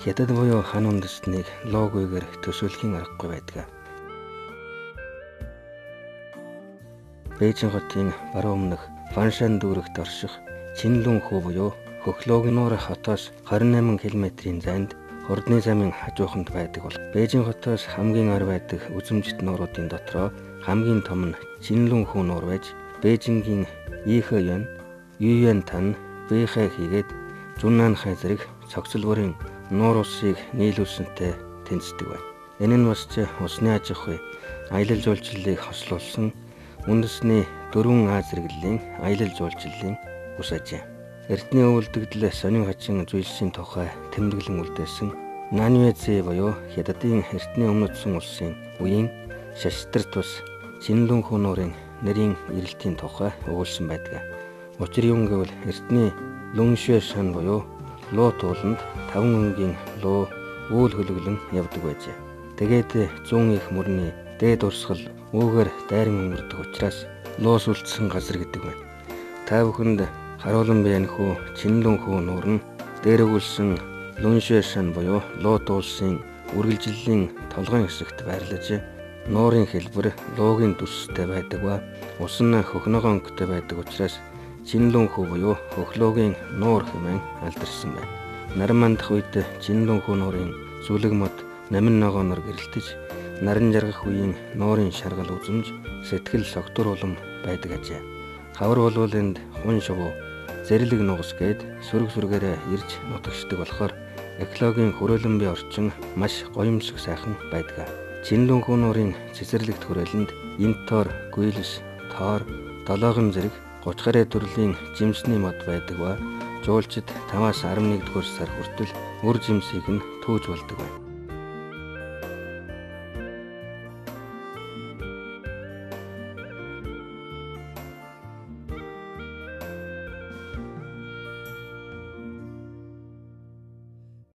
хятад буюу хан үндэстнийг логоёгээр төсөөлхийн аргагүй байдаг. Бээжин хотын баруун өмнөх Фаншан дүүрэгт орших Чинлүн хүү буюу Хөхлөөгийн хотоос 28 км-ийн зайд Хурдны замын хажууханд байдаг бол Бээжин хотоос хамгийн ор байдаг үзэмжит нууруудын дотроо хамгийн том нь Чинлүн хүү нуур байж Бээжингийн Ихэйэн, Юйэн тан, Бэхэ хийгээд Зуннанхай зэрэг цогцол бүрийн нуур усыг нийлүүлсэнтэй тэнцдэг байна. Энэ нь бас усны аж ахуй аялал жуулчлалыг хослуулсан үндэсний дөрвөн Аз зэрэглэлийн аялал жуулчлалын ус ажээ. Эрдний өвөлдөгдөл сонин хачин зүйлсийн тухай тэмдэглэн үлдээсэн Нанвэцэ буюу Хятадын эртний өмнөдсөн улсын үеийн шаштрт тус Чинлүн хүн нуурын нэрийн эрэлтийн тухай өгүүлсэн байдаг. Учир юм гэвэл эртний Лүншэ шан буюу луу тууланд 5 өнгийн луу үйл хөлөглөн явдаг байжээ. Тэгээд 100 их мөрний дээд урсгал үүгээр дайран өнгөрдөг учраас луус үлдсэн газар гэдэг байна. Та бүхэнд харуулan байна хүү Чинлүн хүү нуур нь дээрэгүүлсэн Лүншэ шан буюу луу туулсан үргэлжлэлийн толгойн хэсэгт байрлаж нуурын хэлбэр луугийн дүрстэй байдаг ба ус нь хөхнөгөө өнгөтэй байдаг учраас Чинлүн хүү буюу хөхлөөгийн нуур хэмээн алдарсан байна. Наран мандах үед Чинлүн хүү нуурын зүлэг мод намин ногоонор гэрэлтэж наран жаргах үеийн нуурын шаргал үзэмж сэтгэл согтур улам байдаг ажээ. Хавар болвол энд хун шувуу зэрлэг нугас гээд сүрэг сүргээрээ ирж нутагшдаг болохоор экологийн хөрөөлөн бий орчин маш гоёмсог сайхан байдаг. Чинлүн хүн нуурын цэцэрлэгт хүрээлэнд интор, гуйлс, тоор, долоогон зэрэг 30 гаруй төрлийн жимсний мод байдаг ба жуулчид 5-аас 11 дугаар сар хүртэл үр жимсийг нь төөж болдог байна.